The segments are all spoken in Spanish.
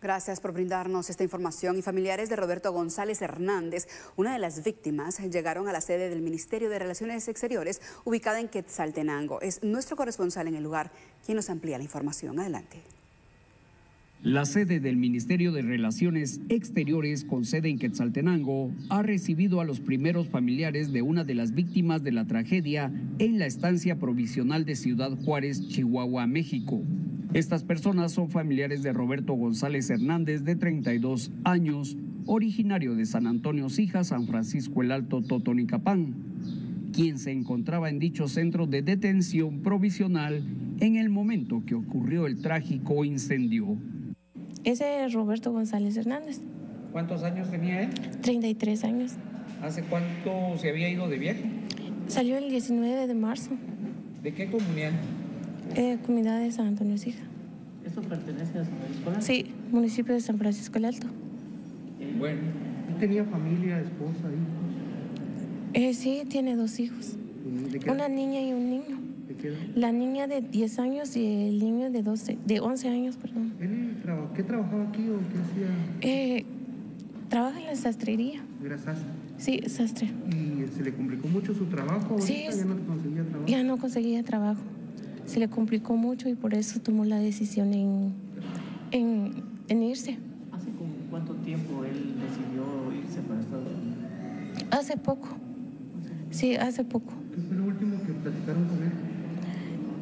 Gracias por brindarnos esta información y familiares de Roberto González Hernández, una de las víctimas, llegaron a la sede del Ministerio de Relaciones Exteriores ubicada en Quetzaltenango. Es nuestro corresponsal en el lugar quien nos amplía la información. Adelante. La sede del Ministerio de Relaciones Exteriores con sede en Quetzaltenango ha recibido a los primeros familiares de una de las víctimas de la tragedia en la estancia provisional de Ciudad Juárez, Chihuahua, México. Estas personas son familiares de Roberto González Hernández, de 32 años, originario de San Antonio Sija, San Francisco el Alto, Totonicapán, quien se encontraba en dicho centro de detención provisional en el momento que ocurrió el trágico incendio. Ese es Roberto González Hernández. ¿Cuántos años tenía él? 33 años. ¿Hace cuánto se había ido de viaje? Salió el 19 de marzo. ¿De qué comunidad? Eh, comunidad de San Antonio Sija. ¿Esto pertenece a San Francisco Alto? Sí, municipio de San Francisco el Alto. Bueno. ¿Tenía familia, esposa, hijos? Eh, sí, tiene dos hijos. Una niña y un niño. ¿De qué edad? La niña de 10 años y el niño de 12, de 11 años, perdón. ¿Él qué trabajaba aquí o qué hacía? Eh, trabaja en la sastrería. ¿Era sastre? Sí, sastre. ¿Y se le complicó mucho su trabajo? Sí, ya no conseguía trabajo. Ya no conseguía trabajo se le complicó mucho y por eso tomó la decisión en, en, irse. ¿Hace cuánto tiempo él decidió irse para Estados Unidos? Hace poco. Sí, hace poco. ¿Qué fue lo último que platicaron con él?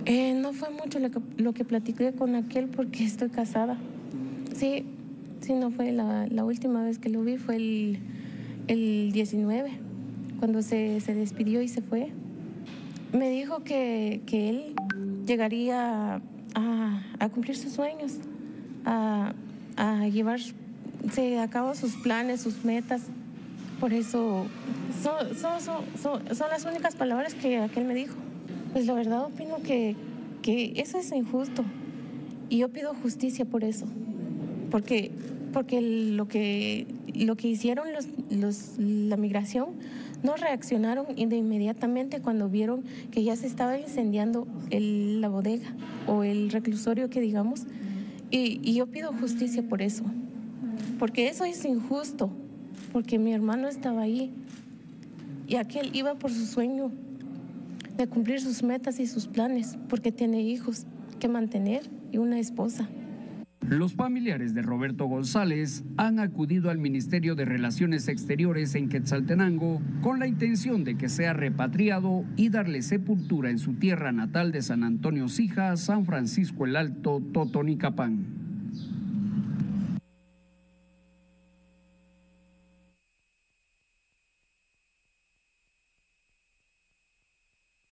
Eh, no fue mucho lo que, lo que platiqué con aquel porque estoy casada. Sí, sí, no fue la, la última vez que lo vi, fue el, el 19, cuando se, se despidió y se fue. Me dijo que, que él llegaría a, cumplir sus sueños, a, a llevarse a cabo sus planes, sus metas. Por eso son, son, son, las únicas palabras que aquel me dijo. Pues la verdad opino que, que eso es injusto y yo pido justicia por eso, porque, porque lo, que, lo que hicieron los, los, la migración no reaccionaron inmediatamente cuando vieron que ya se estaba incendiando la bodega o el reclusorio que digamos. Y, yo pido justicia por eso, porque eso es injusto, porque mi hermano estaba ahí y aquel iba por su sueño de cumplir sus metas y sus planes, porque tiene hijos que mantener y una esposa. Los familiares de Roberto González han acudido al Ministerio de Relaciones Exteriores en Quetzaltenango con la intención de que sea repatriado y darle sepultura en su tierra natal de San Antonio Sija, San Francisco el Alto, Totonicapán.